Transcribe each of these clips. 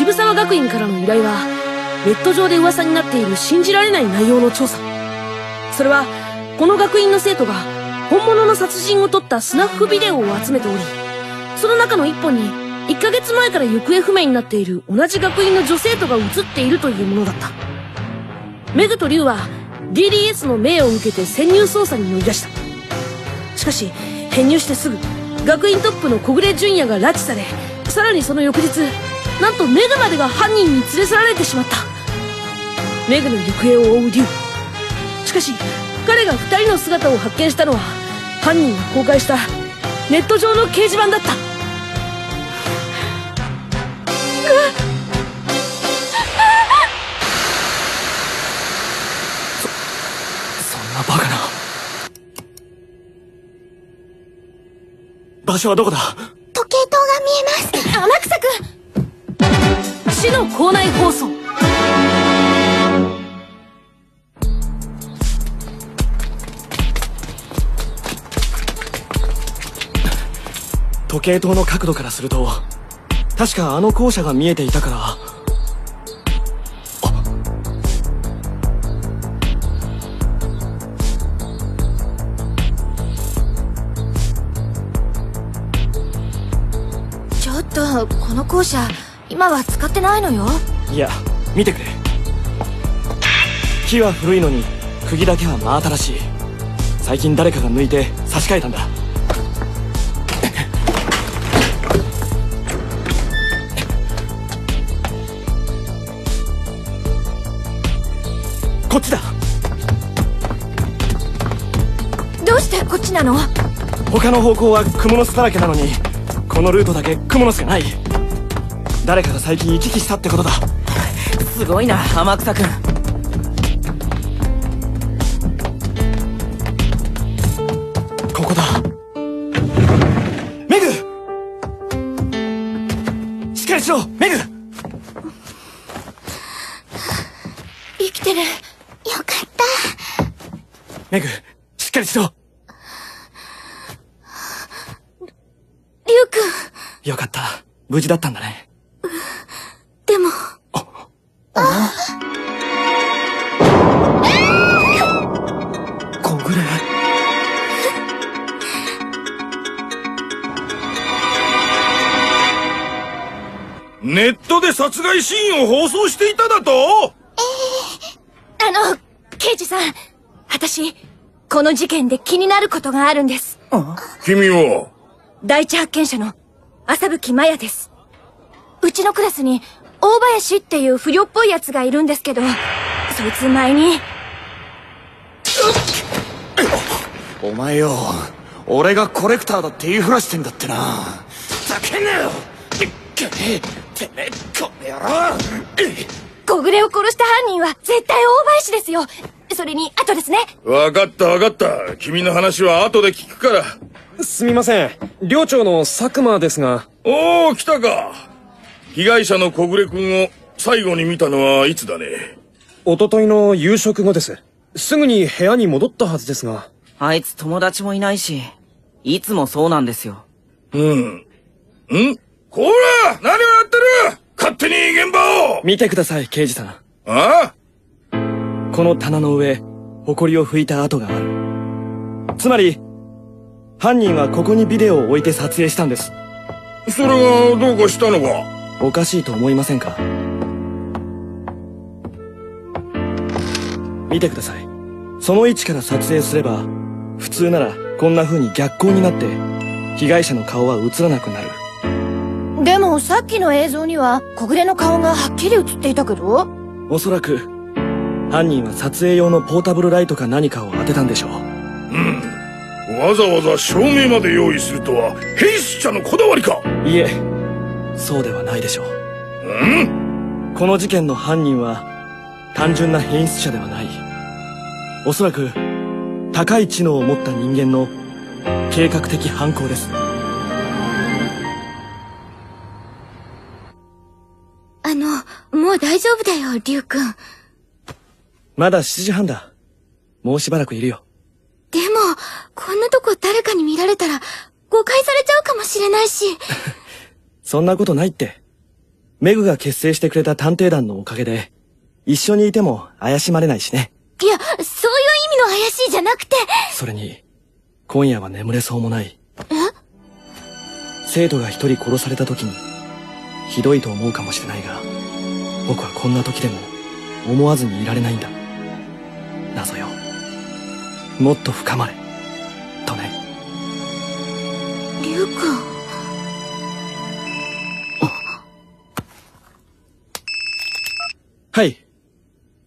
渋沢学院からの依頼はネット上で噂になっている信じられない内容の調査。それはこの学院の生徒が本物の殺人を撮ったスナッフビデオを集めておりその中の一本に1ヶ月前から行方不明になっている同じ学院の女生徒が映っているというものだった。メグとリュウは DDS の命を受けて潜入捜査に乗り出した。しかし編入してすぐ学院トップの小暮淳也が拉致されさらにその翌日なんとメグまでが犯人に連れ去られてしまった。メグの行方を追うリュウしかし彼が2人の姿を発見したのは犯人が公開したネット上の掲示板だった。そんなバカな。場所はどこだ？時計塔が見えます。天草くん市の校内放送。時計塔の角度からすると確かあの校舎が見えていたから。ちょっとこの校舎今は使ってないのよ。いや見てくれ。木は古いのに釘だけは真新しい。最近誰かが抜いて差し替えたんだ。こっちだ。どうしてこっちなの？他の方向はクモの巣だらけなのにこのルートだけクモの巣がない誰かが最近行き来したってことだ。すごいな天草くん。ここだ。メグ！しっかりしろ！メグ！生きてる。よかった。メグしっかりしろ！リュウくん。よかった。無事だったんだねネットで殺害シーンを放送していただと？あの刑事さん私この事件で気になることがあるんです。君は第一発見者の麻吹麻也です。うちのクラスに大林っていう不良っぽいやつがいるんですけどそいつ前に。お前よ俺がコレクターだって言いふらしてんだってな。ざけんなよてめえこの野郎。小暮を殺した犯人は絶対大林ですよ。それに後ですね。分かった分かった。君の話は後で聞くから。すみません。寮長の佐久間ですが。おお来たか。被害者の小暮君を最後に見たのはいつだね。一昨日の夕食後です。すぐに部屋に戻ったはずですが。あいつ友達もいないしいつもそうなんですよ。うん。ん？こら何をやってる。勝手に現場を。見てください刑事さん。あこの棚の上埃を拭いた跡がある。つまり犯人はここにビデオを置いて撮影したんです。それがどうかしたのか。おかしいと思いませんか？見てください。その位置から撮影すれば普通ならこんな風に逆光になって被害者の顔は映らなくなる。でもさっきの映像には小暮の顔がはっきり映っていたけど？おそらく犯人は撮影用のポータブルライトか何かを当てたんでしょう。うん。わざわざ照明まで用意するとは変質者のこだわりか。いえそうではないでしょう。うん？この事件の犯人は単純な変質者ではない。おそらく高い知能を持った人間の計画的犯行です大丈夫だよリュウ君まだ7時半だもうしばらくいるよでもこんなとこ誰かに見られたら誤解されちゃうかもしれないし そんなことないってメグが結成してくれた探偵団のおかげで、一緒にいても怪しまれないしね。いや、そういう意味の怪しいじゃなくて。それに、今夜は眠れそうもない。生徒が一人殺された時に、ひどいと思うかもしれないが、僕はこんな時でも思わずにいられないんだ。謎よ。もっと深まれ。とね。リュウ君。はい。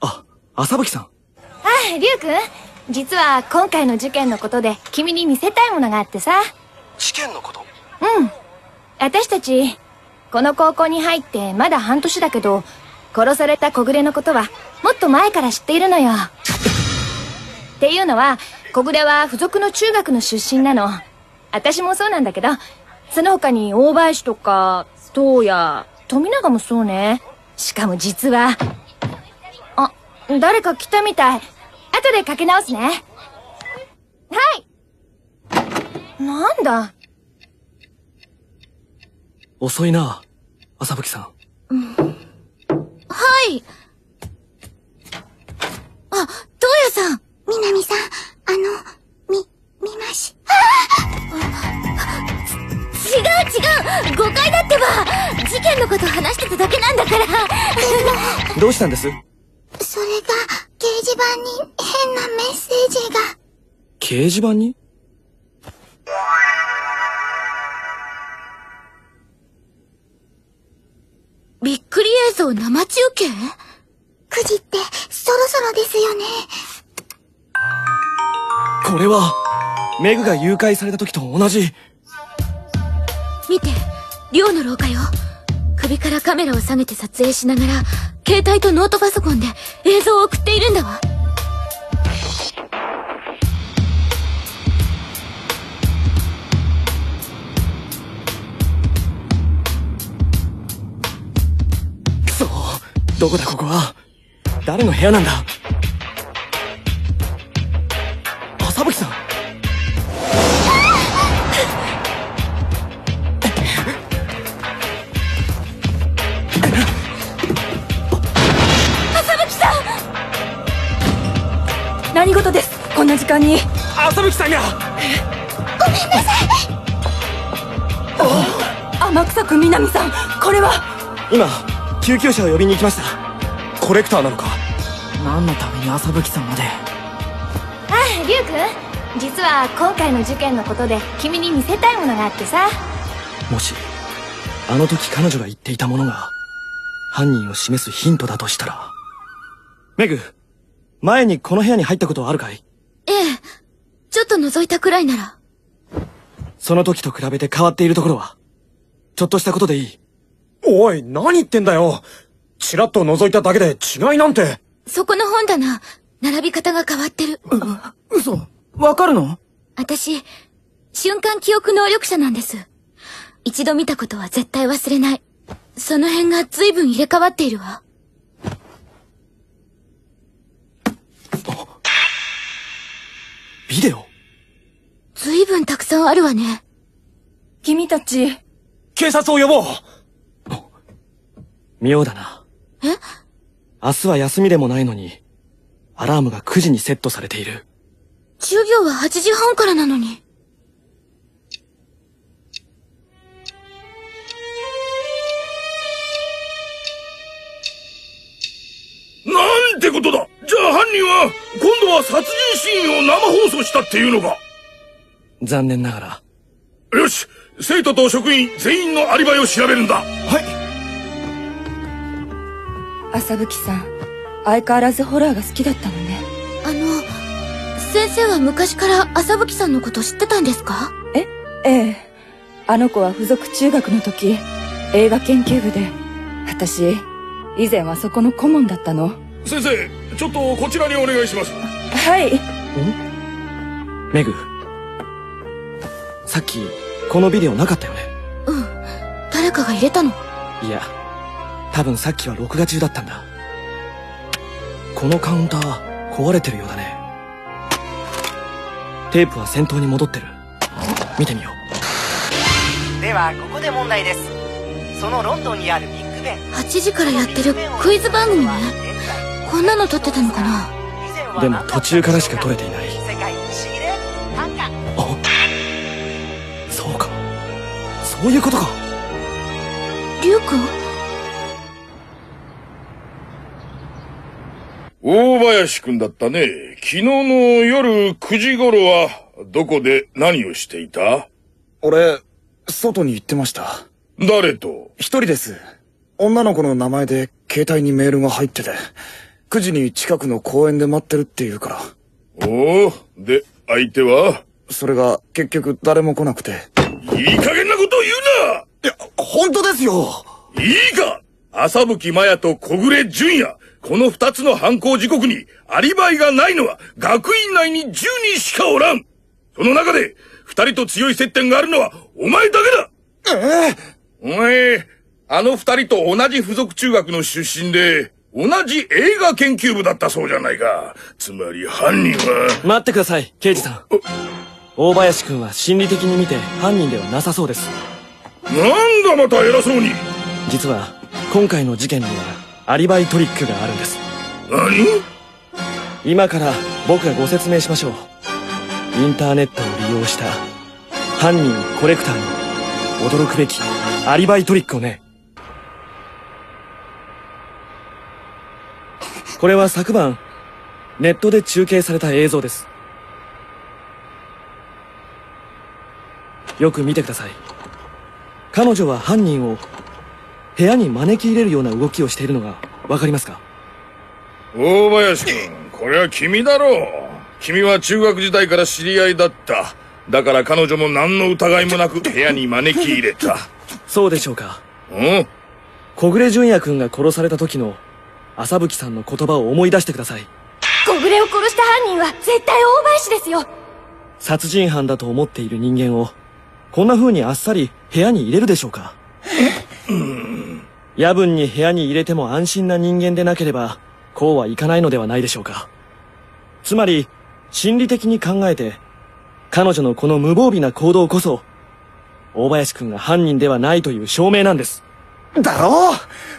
あ、朝吹さん。あ、リュウ君実は今回の事件のことで君に見せたいものがあってさ。事件のこと？うん。私たち、この高校に入ってまだ半年だけど、殺された小暮のことはもっと前から知っているのよ。っていうのは、小暮は付属の中学の出身なの。私もそうなんだけど、その他に大林とか、東野、富永もそうね。しかも実は、あ、誰か来たみたい。後でかけ直すね。はいなんだ？遅いな、朝吹さん。はい。あ、東野さん。みなみさん、あの、み、見まし。違う違う誤解だってば事件のこと話してただけなんだからどうしたんです？それが、掲示板に変なメッセージが。掲示板に？映像生中継 ?9 時って、そろそろですよね。これは、メグが誘拐された時と同じ。見て、寮の廊下よ。首からカメラを下げて撮影しながら、携帯とノートパソコンで映像を送っているんだわ。どこだここは。誰の部屋なんだ。朝吹さん。何事です？こんな時間に。朝吹さんが。天草くん南さん。これは。今救急車を呼びに行きましたコレクターなのか？何のために朝吹さんまで？あ、リュウ君実は今回の事件のことで君に見せたいものがあってさ。もしあの時彼女が言っていたものが犯人を示すヒントだとしたらメグ前にこの部屋に入ったことはあるかい？ええ。ちょっと覗いたくらいなら。その時と比べて変わっているところはちょっとしたことでいいおい、何言ってんだよ。チラッと覗いただけで違いなんて。そこの本棚、並び方が変わってる。嘘わかるの？私、瞬間記憶能力者なんです。一度見たことは絶対忘れない。その辺が随分入れ替わっているわ。ビデオ？随分たくさんあるわね。君たち警察を呼ぼう。妙だな。え？明日は休みでもないのにアラームが9時にセットされている。授業は8時半からなのに。なんてことだ！じゃあ犯人は今度は殺人シーンを生放送したっていうのか？残念ながら。よし！生徒と職員全員のアリバイを調べるんだ。はい朝吹さん相変わらずホラーが好きだったのね。あの、先生は昔から朝吹さんのこと知ってたんですか？えええ。あの子は付属中学の時映画研究部で私以前はそこの顧問だったの。先生ちょっとこちらにお願いします。はい。メグさっきこのビデオなかったよね？うん。誰かが入れたの。いや多分さっきは録画中だったんだ。このカウンター壊れてるようだね。テープは先頭に戻ってる。見てみよう。ではここで問題です。そのロンドンにあるビッグベ8時からやってるクイズ番組ね。こんなの撮ってたのかな。でも途中からしか撮れていない。あそうか。そういうことか。リュウ君？大林くんだったね。昨日の夜9時頃は、どこで何をしていた？俺、外に行ってました。誰と？一人です。女の子の名前で携帯にメールが入ってて、9時に近くの公園で待ってるって言うから。おお、で、相手は？それが結局誰も来なくて。いい加減なことを言うないや、本当ですよいいか朝吹麻也と小暮淳也、この二つの犯行時刻にアリバイがないのは学院内に10人しかおらん。その中で二人と強い接点があるのはお前だけだ。ええ。お前、あの二人と同じ付属中学の出身で、同じ映画研究部だったそうじゃないか。つまり犯人は、待ってください刑事さん。大林君は心理的に見て犯人ではなさそうです。なんだまた偉そうに。実は今回の事件にはアリバイトリックがあるんです。何？今から僕がご説明しましょう。インターネットを利用した犯人コレクターに驚くべきアリバイトリックをね。これは昨晩ネットで中継された映像です。よく見てください。彼女は犯人を部屋に招き入れるような動きをしているのがわかりますか？大林君、これは君だろう。君は中学時代から知り合いだった。だから彼女も何の疑いもなく部屋に招き入れた。そうでしょうかうん？小暮淳也君が殺された時の朝吹さんの言葉を思い出してください小暮を殺した犯人は絶対大林ですよ殺人犯だと思っている人間をこんな風にあっさり部屋に入れるでしょうか？夜分に部屋に入れても安心な人間でなければこうはいかないのではないでしょうか。つまり心理的に考えて彼女のこの無防備な行動こそ大林君が犯人ではないという証明なんです。だろう。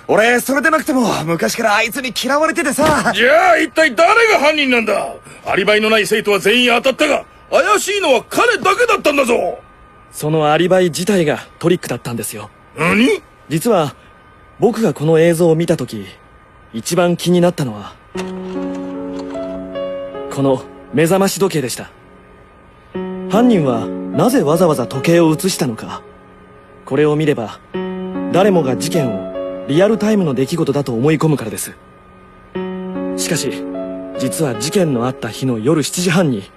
俺、それでなくても、昔からあいつに嫌われててさ。じゃあ一体誰が犯人なんだ？アリバイのない生徒は全員当たったが、怪しいのは彼だけだったんだぞ。そのアリバイ自体がトリックだったんですよ。何？実は僕がこの映像を見た時一番気になったのはこの目覚まし時計でした。犯人はなぜわざわざ時計を映したのか。これを見れば誰もが事件をリアルタイムの出来事だと思い込むからです。しかし実は事件のあった日の夜7時半に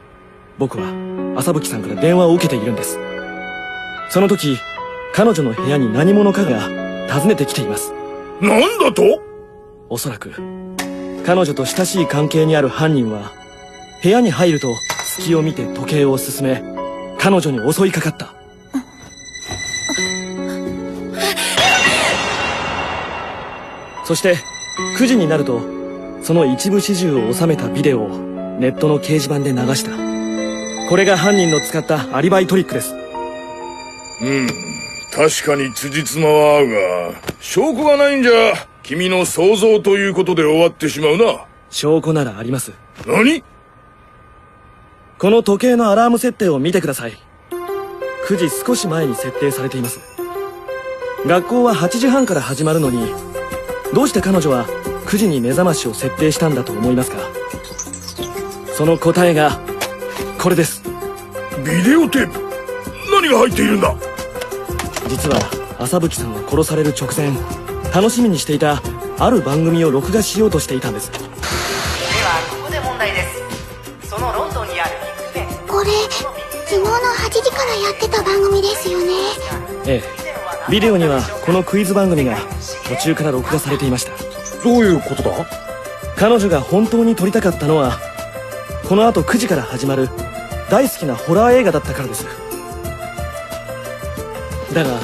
僕は朝吹さんから電話を受けているんです。その時彼女の部屋に何者かが訪ねてきています。なんだと？おそらく彼女と親しい関係にある犯人は部屋に入ると隙を見て時計を進め彼女に襲いかかった。そして9時になるとその一部始終を収めたビデオをネットの掲示板で流した。これが犯人の使ったアリバイトリックです。うん。確かに辻褄は合うが、証拠がないんじゃ、君の想像ということで終わってしまうな。証拠ならあります。何？この時計のアラーム設定を見てください。9時少し前に設定されています。学校は8時半から始まるのにどうして彼女は9時に目覚ましを設定したんだと思いますか？その答えがこれです。ビデオテープ。何が入っているんだ？実は朝吹さんは殺される直前楽しみにしていたある番組を録画しようとしていたんです。ではここで問題です。そのロンドンにあるビッグベンこれ昨日の8時からやってた番組ですよね。ええ。ビデオにはこのクイズ番組が途中から録画されていました。どういうことだ？彼女が本当に撮りたかったのはこの後9時から始まる大好きなホラー映画だったからですだが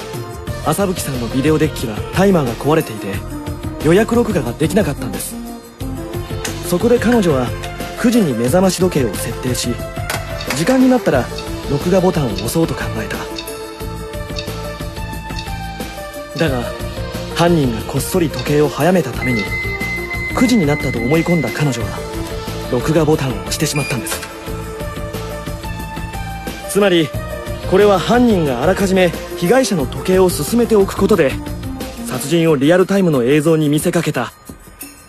朝吹さんのビデオデッキはタイマーが壊れていて予約録画ができなかったんです。そこで彼女は9時に目覚まし時計を設定し時間になったら録画ボタンを押そうと考えた。だが犯人がこっそり時計を早めたために9時になったと思い込んだ彼女は録画ボタンを押してしまったんです。つまりこれは犯人があらかじめ被害者の時計を進めておくことで殺人をリアルタイムの映像に見せかけた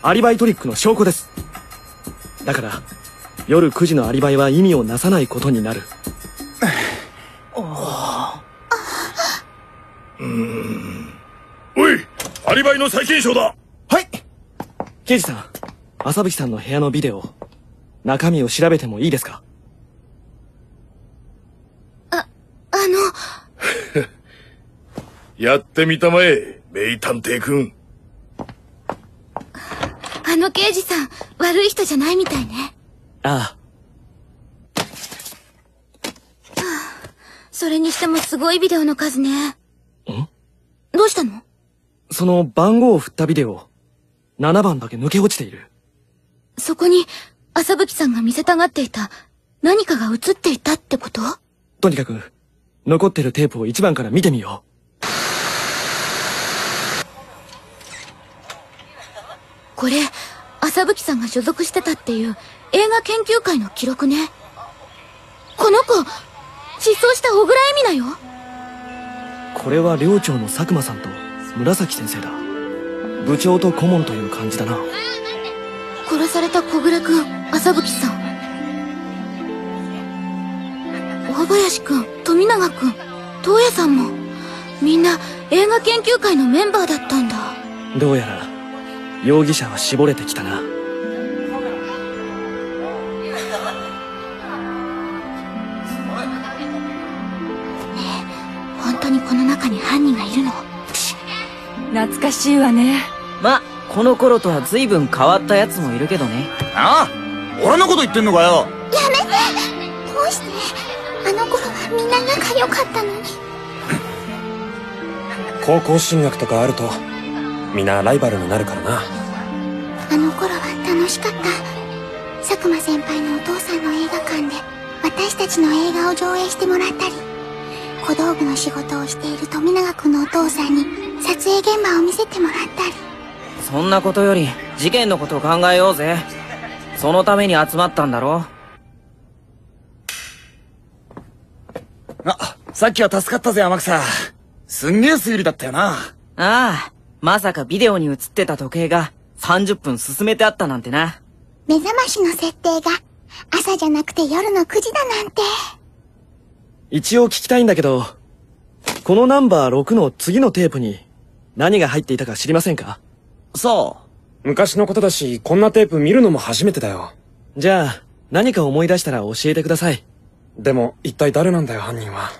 アリバイトリックの証拠です。だから夜9時のアリバイは意味をなさないことになる。おいアリバイの再検証だ。はい。刑事さん朝吹さんの部屋のビデオ中身を調べてもいいですかあの、やってみたまえ名探偵くん。あの刑事さん、悪い人じゃないみたいね。あそれにしてもすごいビデオの数ね。ん？どうしたの？その番号を振ったビデオ7番だけ抜け落ちている。そこに、朝吹さんが見せたがっていた何かが映っていたってこと？とにかく残ってるテープを1番から見てみよこれ、朝吹さんが所属してたっていう映画研究会の記録ね。この子、失踪した小倉恵美奈よ。うこれは寮長の佐久間さんと紫先生だ部長と顧問という感じだな殺された小暮くん、朝吹さん。大林くん、富永くん、東野さんも、みんな映画研究会のメンバーだったんだ。どうやら容疑者は絞れてきたな本当にこの中に犯人がいるの？懐かしいわね。ま、この頃とは随分変わった奴もいるけどね。ああ俺のこと言ってんのかよあの頃はみんな仲良かったのに。高校進学とかあると皆ライバルになるからなあの頃は楽しかった。佐久間先輩のお父さんの映画館で私たちの映画を上映してもらったり、小道具の仕事をしている富永君のお父さんに撮影現場を見せてもらったり。そんなことより、事件のことを考えようぜ。そのために集まったんだろあさっきは助かったぜ天草。すんげえ推理だったよな。ああ、まさかビデオに映ってた時計が30分進めてあったなんてな。目覚ましの設定が朝じゃなくて夜の9時だなんて。一応聞きたいんだけどこのナンバー6の次のテープに何が入っていたか知りませんか？そ昔のことだしこんなテープ見るのも初めてだよ。じゃあ何か思い出したら教えてくださいでも一体誰なんだよ犯人は。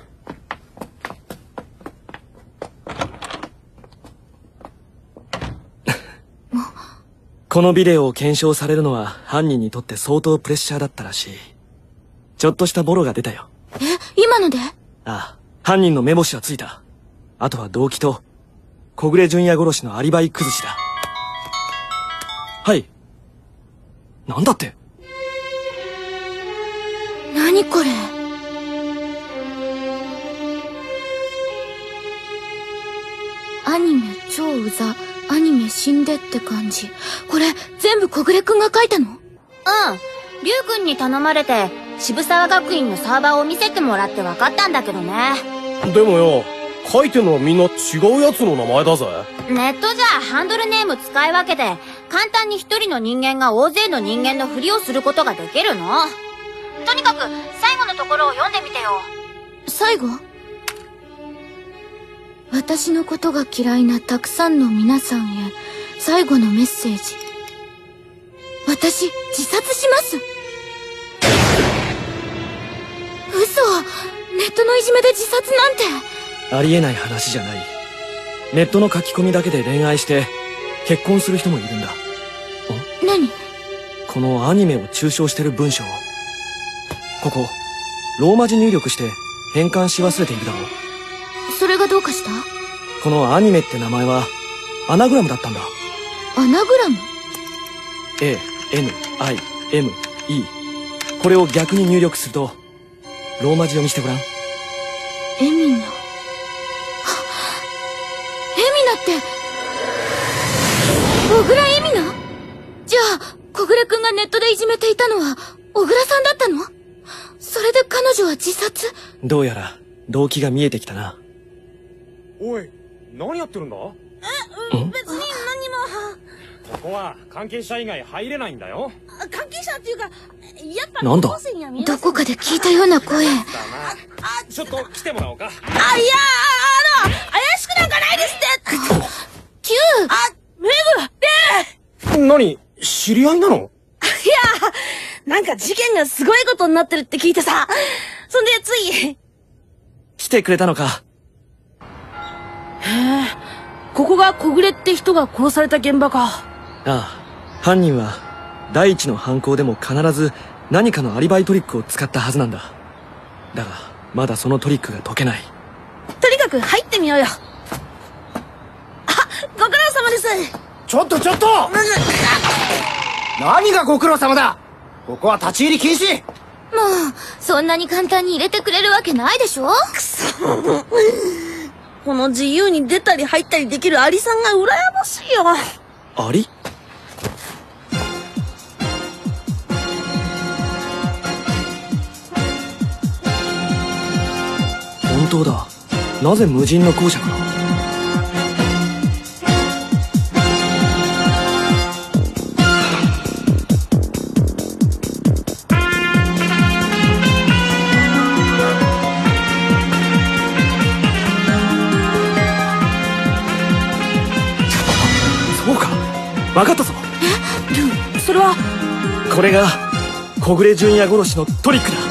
このビデオを検証されるのは犯人にとって相当プレッシャーだったらしい。ちょっとしたボロが出たよ。え、今ので？ああ犯人の目星はついた。あとは動機と小暮純也殺しのアリバイ崩しだ。はい。なんだって？何これ？アニメ超うざ、アニメ死んでって感じ。これ、全部小暮くんが書いたの？うん。りゅうくんに頼まれて、渋沢学院のサーバーを見せてもらって分かったんだけどね。でもよ書いてんのはみんな違うやつの名前だぜネットじゃハンドルネーム使い分けて、簡単に一人の人間が大勢の人間のふりをすることができるの。とにかく、最後のところを読んでみてよ。最後？私のことが嫌いなたくさんの皆さんへ、最後のメッセージ。私、自殺します。嘘。ネットのいじめで自殺なんて。ありえない話じゃない。ネットの書き込みだけで恋愛して結婚する人もいるんだ。何？このアニメを中傷してる文章ここローマ字入力して変換し忘れているだろう。それがどうかした？このアニメって名前はアナグラムだったんだ。アナグラム？A N I M E これを逆に入力するとローマ字読みしてごらん。エミナ。あエミナって、小倉恵美奈じゃあ、小倉くんがネットでいじめていたのは、小倉さんだったの？それで彼女は自殺？どうやら動機が見えてきたな。おい何やってるんだ？別に何も。ここは関係者以外入れないんだよ。関係者っていうかやっぱなんだ？どこかで聞いたような声。だな。ちょっと来てもらおうか。あいやあの怪しくなんかないですって。キューあメグで何知り合いなの？いやなんか事件がすごいことになってるって聞いてさ。そんでつい。来てくれたのか。ここが小暮って人が殺された現場か。ああ。犯人は第一の犯行でも必ず何かのアリバイトリックを使ったはずなんだ。だがまだそのトリックが解けない。とにかく入ってみようよ。あご苦労様です。ちょっとちょっと！何がご苦労様だここは立ち入り禁止。もう、そんなに簡単に入れてくれるわけないでしょ？この自由に出たり入ったりできるアリさんが羨ましいよ。アリ？本当だ。なぜ無人の校舎かそ分かったぞ。それは。これが小暮純也殺しのトリックだ